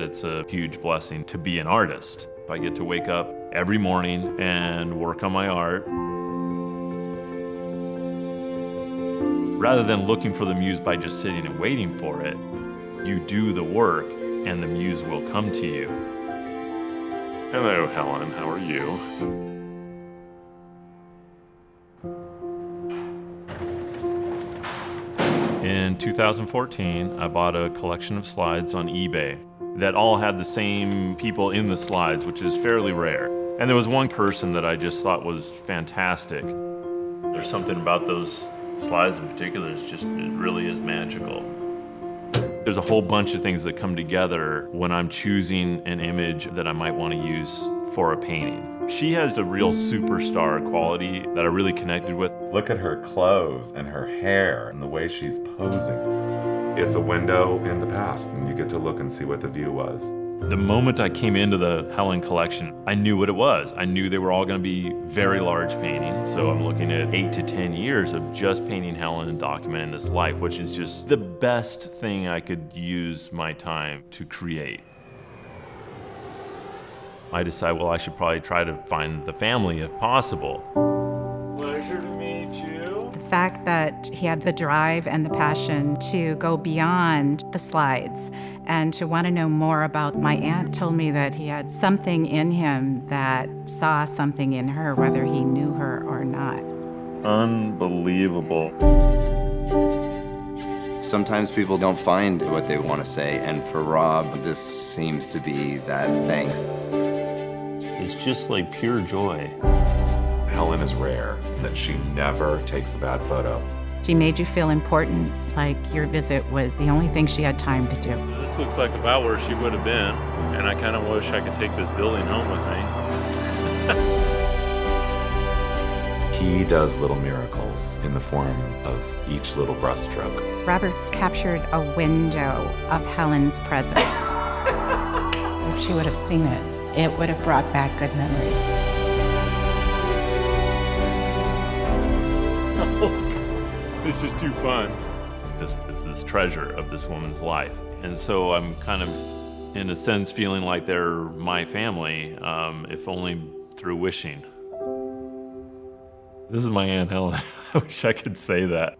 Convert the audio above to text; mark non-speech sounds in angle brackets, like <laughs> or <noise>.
It's a huge blessing to be an artist. I get to wake up every morning and work on my art. Rather than looking for the muse by just sitting and waiting for it, you do the work and the muse will come to you. Hello, Helen. How are you? In 2014, I bought a collection of slides on eBay that all had the same people in the slides, which is fairly rare. And there was one person that I just thought was fantastic. There's something about those slides in particular, it's just, it really is magical. There's a whole bunch of things that come together when I'm choosing an image that I might want to use for a painting. She has a real superstar quality that I really connected with. Look at her clothes and her hair and the way she's posing. It's a window in the past, and you get to look and see what the view was. The moment I came into the Helen collection, I knew what it was. I knew they were all going to be very large paintings. So I'm looking at eight to 10 years of just painting Helen and documenting this life, which is just the best thing I could use my time to create. I decide, well, I should probably try to find the family if possible. Fact that he had the drive and the passion to go beyond the slides and to want to know more about my aunt told me that he had something in him that saw something in her, whether he knew her or not. Unbelievable. Sometimes people don't find what they want to say, and for Rob, this seems to be that thing. It's just like pure joy. Helen is rare, in that she never takes a bad photo. She made you feel important, like your visit was the only thing she had time to do. This looks like about where she would have been, and I kind of wish I could take this building home with me. <laughs> He does little miracles in the form of each little brushstroke. Robert's captured a window of Helen's presence. <laughs> if she would have seen it, it would have brought back good memories. <laughs> it's just too fun. This is this treasure of this woman's life. And so I'm kind of, in a sense, feeling like they're my family, um, if only through wishing. This is my Aunt Helen. <laughs> I wish I could say that.